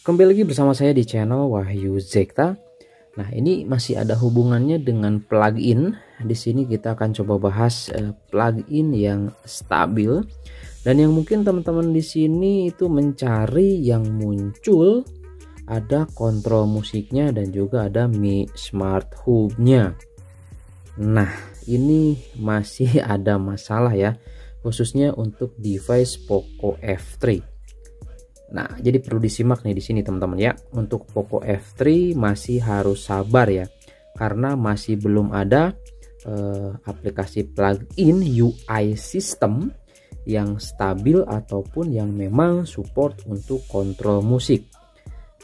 Kembali lagi bersama saya di channel Wahyu Zekta. Nah, ini masih ada hubungannya dengan plugin. Di sini kita akan coba bahas uh, plugin yang stabil dan yang mungkin teman-teman di sini itu mencari yang muncul ada kontrol musiknya dan juga ada Mi Smart Hub-nya. Nah, ini masih ada masalah ya, khususnya untuk device Poco F3. Nah, jadi perlu disimak nih di sini teman-teman ya. Untuk Poco F3 masih harus sabar ya. Karena masih belum ada uh, aplikasi plugin UI system yang stabil ataupun yang memang support untuk kontrol musik.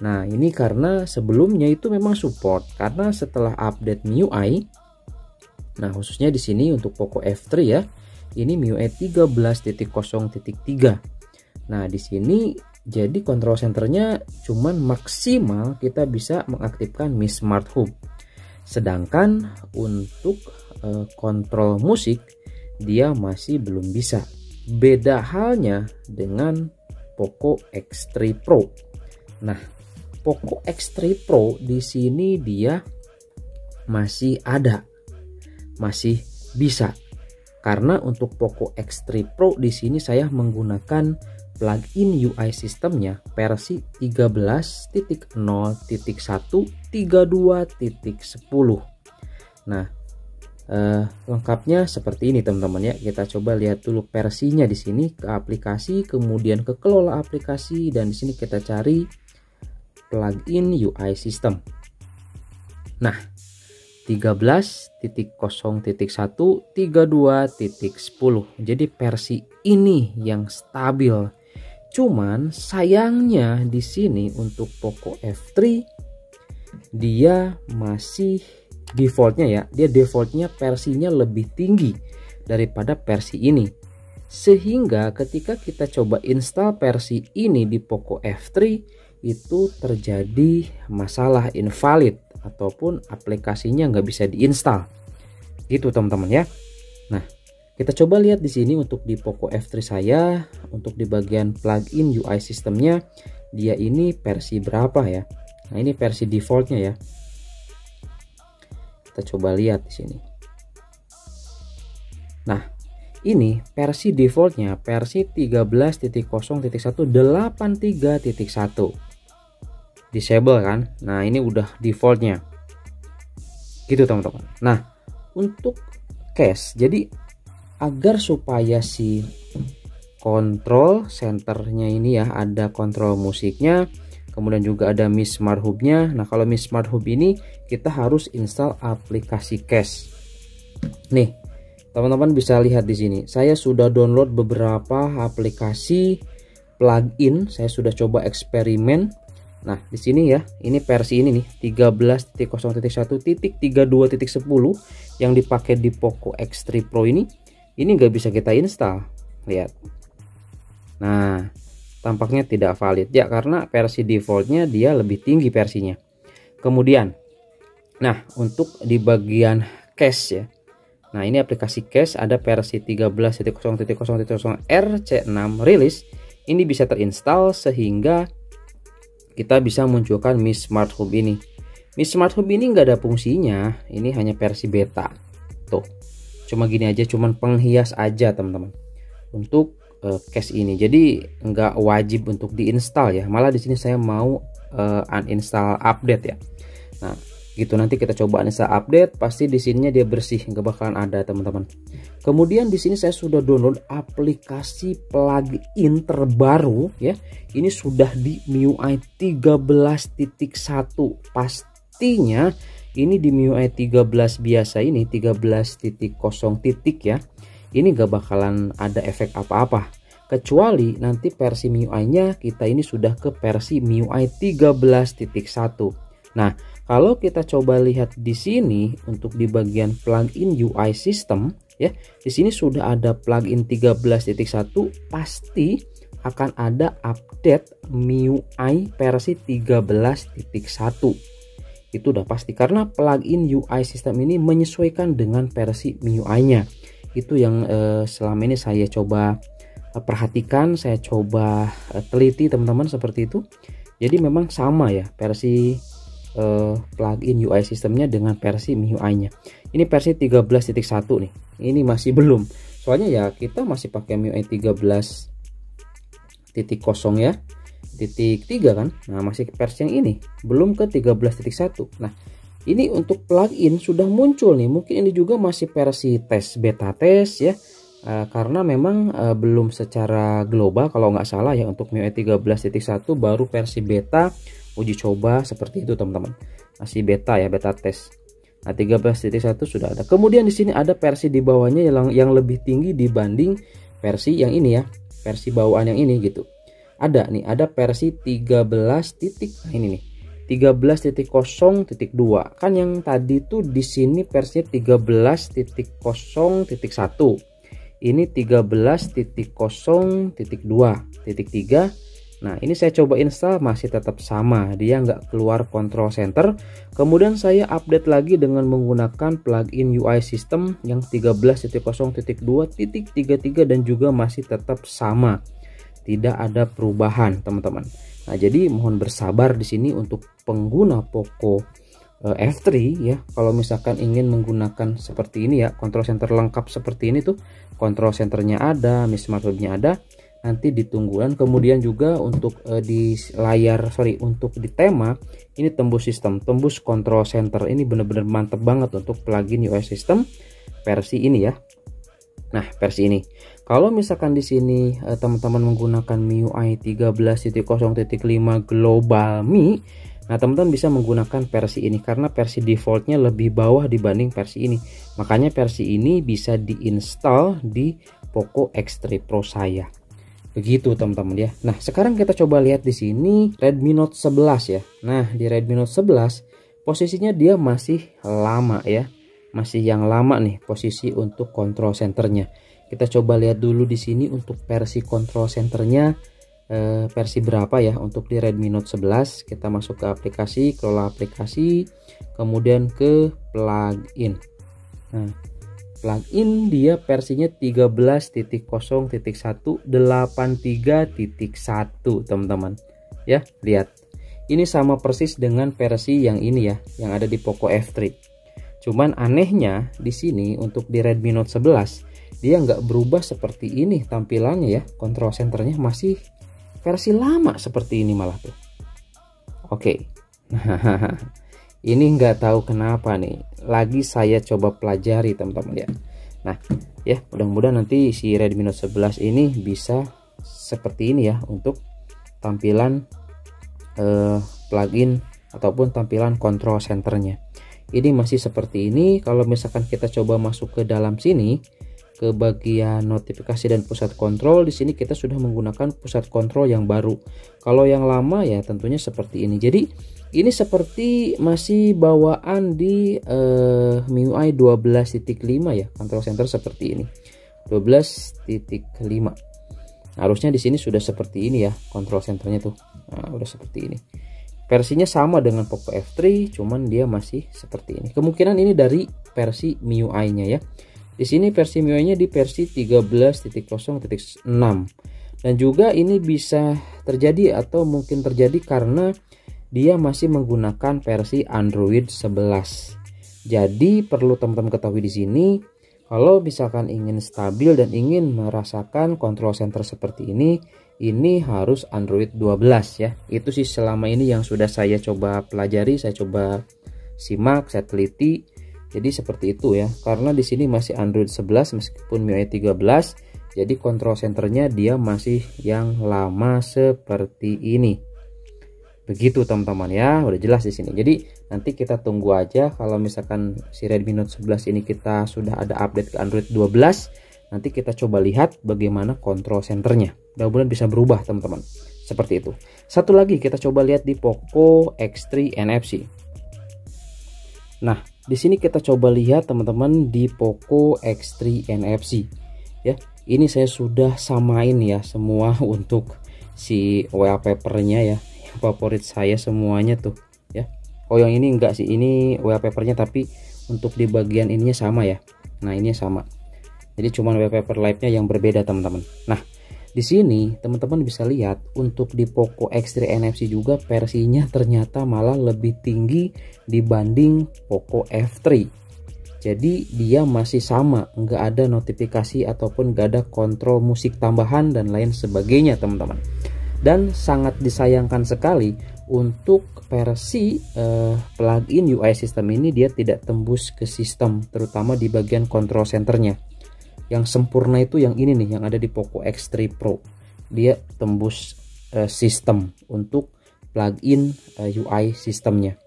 Nah, ini karena sebelumnya itu memang support karena setelah update MIUI Nah, khususnya di sini untuk Poco F3 ya. Ini MIUI 13.0.3. Nah, di sini jadi control centernya cuman maksimal kita bisa mengaktifkan Mi Smart Hub. Sedangkan untuk kontrol musik dia masih belum bisa. Beda halnya dengan Poco X3 Pro. Nah, Poco X3 Pro di sini dia masih ada. Masih bisa. Karena untuk Poco X3 Pro di sini saya menggunakan plugin UI sistemnya versi 13.0.1.32.10 nah eh, lengkapnya seperti ini teman-teman ya. Kita coba lihat dulu versinya di sini ke aplikasi kemudian ke kelola aplikasi dan di sini kita cari plugin UI system. Nah 13.0.1.32.10 jadi versi ini yang stabil Cuman sayangnya di sini untuk Poco F3 dia masih defaultnya ya, dia defaultnya versinya lebih tinggi daripada versi ini. Sehingga ketika kita coba install versi ini di Poco F3 itu terjadi masalah invalid ataupun aplikasinya nggak bisa diinstal. Gitu teman-teman ya. Nah, kita coba lihat di sini untuk di Poco F3 saya, untuk di bagian plugin UI sistemnya, dia ini versi berapa ya? Nah ini versi defaultnya ya. Kita coba lihat di sini. Nah ini versi defaultnya versi 13.0.1.83.1 disable kan nah ini udah defaultnya gitu teman-teman nah untuk cache jadi agar supaya si kontrol centernya ini ya ada kontrol musiknya kemudian juga ada Mi Smart Hub-nya. Nah kalau Mi Smart Hub ini kita harus install aplikasi cache. Nih teman-teman bisa lihat di sini saya sudah download beberapa aplikasi plugin. Saya sudah coba eksperimen. Nah, di sini ya, ini versi ini nih 13.0.1.32.10 yang dipakai di Poco X3 Pro ini ini nggak bisa kita install. Lihat. Nah tampaknya tidak valid. Ya karena versi defaultnya dia lebih tinggi versinya. Kemudian nah untuk di bagian cache ya. Nah ini aplikasi cache ada versi 13.0.0.0 RC6 rilis. Ini bisa terinstall sehingga kita bisa munculkan Mi Smart Hub ini. Mi Smart Hub ini nggak ada fungsinya. Ini hanya versi beta cuma gini aja cuman penghias aja teman-teman. Untuk uh, case ini. Jadi nggak wajib untuk diinstal ya. Malah di sini saya mau uh, uninstall update ya. Nah gitu. Nanti kita coba uninstall update. Pasti di sininya dia bersih. Nggak bakalan ada teman-teman. Kemudian di sini saya sudah download aplikasi plugin terbaru ya. Ini sudah di MIUI 13.1 pastinya ini di MIUI 13 biasa ini 13.0 titik ya. Ini gak bakalan ada efek apa-apa. Kecuali nanti versi MIUI nya kita ini sudah ke versi MIUI 13.1 nah kalau kita coba lihat di sini untuk di bagian plugin UI system ya di sini sudah ada plugin 13.1 pasti akan ada update MIUI versi 13.1 itu udah pasti. Karena plugin UI sistem ini menyesuaikan dengan versi MIUI-nya itu yang eh, selama ini saya coba eh, perhatikan saya coba eh, teliti teman-teman seperti itu. Jadi memang sama ya versi uh, plugin UI sistemnya dengan versi MIUI nya ini versi 13.1 nih. Ini masih belum. Soalnya ya kita masih pakai MIUI 13 titik kosong ya titik 3 kan? Nah masih versi yang ini. Belum ke 13.1 nah ini untuk plugin sudah muncul nih. Mungkin ini juga masih versi tes beta tes ya. Uh, karena memang uh, belum secara global kalau nggak salah ya untuk MIUI 13.1 baru versi beta. Uji coba seperti itu teman-teman. Masih beta ya beta tes. Nah, 13.1 sudah ada. Kemudian di sini ada versi di bawahnya yang yang lebih tinggi dibanding versi yang ini ya. Versi bawaan yang ini gitu ada nih ada versi 13 titik nah ini nih 13.0.2 kan yang tadi tuh di sini versi 13.0.1 ini 13.0.2 titik 3 Nah ini saya coba install masih tetap sama. Dia nggak keluar control center. Kemudian saya update lagi dengan menggunakan plugin UI system yang 13.0.2.33 dan juga masih tetap sama tidak ada perubahan teman-teman. Nah jadi mohon bersabar di sini untuk pengguna Poco eh, F3 ya. Kalau misalkan ingin menggunakan seperti ini ya control center lengkap seperti ini tuh control centernya ada Mi Smart Webnya ada nanti ditunggu dan kemudian juga untuk uh, di layar sorry untuk di tema ini tembus sistem. Tembus control center ini benar-benar mantep banget untuk plugin UI system versi ini ya. Nah versi ini kalau misalkan di sini uh, teman-teman menggunakan MIUI 13.0.5 global Mi Nah teman-teman bisa menggunakan versi ini karena versi defaultnya lebih bawah dibanding versi ini Makanya versi ini bisa diinstal di Poco X3 Pro saya Begitu teman-teman ya. Nah, sekarang kita coba lihat di sini Redmi Note 11 ya. Nah, di Redmi Note 11 posisinya dia masih lama ya. Masih yang lama nih posisi untuk control centernya. Kita coba lihat dulu di sini untuk versi control centernya eh, versi berapa ya untuk di Redmi Note 11. Kita masuk ke aplikasi, kelola aplikasi, kemudian ke plugin. Nah, plugin dia versinya 13.0.183.1 teman-teman ya lihat ini sama persis dengan versi yang ini ya yang ada di Poco F3 cuman anehnya di sini untuk di Redmi Note 11 dia nggak berubah seperti ini tampilannya ya. Control centernya masih versi lama seperti ini malah tuh. Oke. Okay. ini nggak tahu kenapa nih. Lagi saya coba pelajari teman-teman ya. Nah ya mudah-mudahan nanti si Redmi Note 11 ini bisa seperti ini ya untuk tampilan eh, plugin ataupun tampilan control centernya. Ini masih seperti ini. Kalau misalkan kita coba masuk ke dalam sini ke bagian notifikasi dan pusat kontrol di sini kita sudah menggunakan pusat kontrol yang baru. Kalau yang lama ya tentunya seperti ini. Jadi ini seperti masih bawaan di uh, MIUI 12.5 ya control center seperti ini. 12.5 harusnya di sini sudah seperti ini ya control centernya tuh. Nah, udah seperti ini. Versinya sama dengan Poco F3 cuman dia masih seperti ini. Kemungkinan ini dari versi MIUI nya ya di sini versi MIUI-nya di versi 13.0.6 dan juga ini bisa terjadi atau mungkin terjadi karena dia masih menggunakan versi Android 11. Jadi perlu teman-teman ketahui di sini kalau misalkan ingin stabil dan ingin merasakan control center seperti ini, ini harus Android 12 ya. Itu sih selama ini yang sudah saya coba pelajari, saya coba simak, saya teliti jadi seperti itu ya. Karena di sini masih Android 11 meskipun MIUI 13, jadi control centernya dia masih yang lama seperti ini. Begitu teman-teman ya, udah jelas di sini. Jadi nanti kita tunggu aja kalau misalkan si Redmi Note 11 ini kita sudah ada update ke Android 12, nanti kita coba lihat bagaimana control centernya. Mudah-mudahan bisa berubah teman-teman. Seperti itu. Satu lagi kita coba lihat di Poco X3 NFC. Nah, di sini kita coba lihat teman-teman di Poco X3 NFC. Ya, ini saya sudah samain ya semua untuk si wallpapernya ya. Favorit saya semuanya tuh ya. Oh yang ini enggak sih, ini wallpapernya tapi untuk di bagian ininya sama ya. Nah, ini sama. Jadi cuma wallpaper live-nya yang berbeda teman-teman. Nah, Di sini teman-teman bisa lihat untuk di Poco X3 NFC juga versinya ternyata malah lebih tinggi dibanding Poco F3. Jadi dia masih sama, nggak ada notifikasi ataupun nggak ada kontrol musik tambahan dan lain sebagainya teman-teman. Dan sangat disayangkan sekali untuk versi uh, plugin UI system ini dia tidak tembus ke sistem, terutama di bagian control centernya yang sempurna itu yang ini nih yang ada di Poco X3 Pro. Dia tembus uh, sistem untuk plugin uh, eh, UI sistemnya.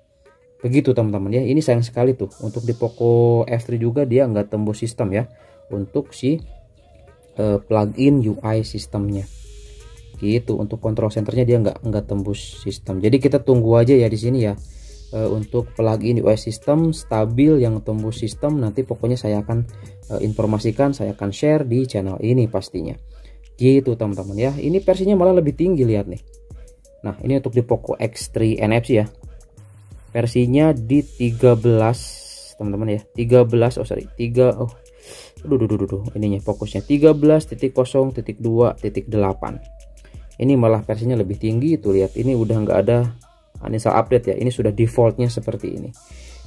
Begitu teman-teman ya. Ini sayang sekali tuh. Untuk di Poco F3 juga dia nggak tembus sistem ya. Untuk si uh, plugin UI sistemnya. Gitu. Untuk control centernya dia nggak nggak tembus sistem. Jadi kita tunggu aja ya di sini ya uh, untuk plugin UI system stabil yang tembus sistem nanti pokoknya saya akan uh, informasikan saya akan share di channel ini pastinya. Gitu teman-teman ya. Ini versinya malah lebih tinggi lihat nih. Nah ini untuk di Poco X3 NFC ya. Versinya di 13 teman-teman ya. 13 oh sorry 3 oh. Duh duh duh duh ininya fokusnya. 13.0.2.8 ini malah versinya lebih tinggi itu lihat. Ini udah nggak ada uninstall update ya. Ini sudah defaultnya seperti ini.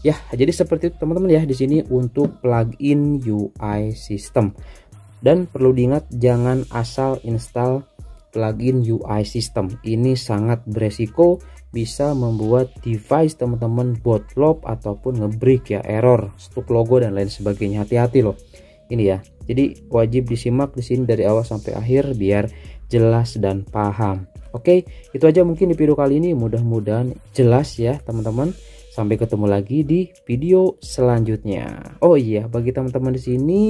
Ya jadi seperti itu teman-teman ya di sini untuk plugin UI system. Dan perlu diingat jangan asal install plugin UI system. Ini sangat beresiko bisa membuat device teman-teman bootloop ataupun ngebreak ya error stuk logo dan lain sebagainya. Hati-hati loh. Ini ya. Jadi wajib disimak di sini dari awal sampai akhir biar jelas dan paham Oke, itu aja mungkin di video kali ini. Mudah-mudahan jelas ya teman-teman. Sampai ketemu lagi di video selanjutnya. Oh iya, bagi teman-teman di sini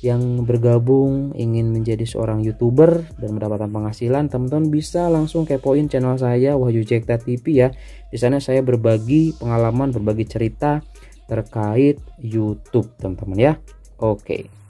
yang bergabung ingin menjadi seorang youtuber dan mendapatkan penghasilan, teman-teman bisa langsung kepoin channel saya Wahyu Jekta TV ya. Di sana saya berbagi pengalaman, berbagi cerita terkait YouTube, teman-teman ya. Oke.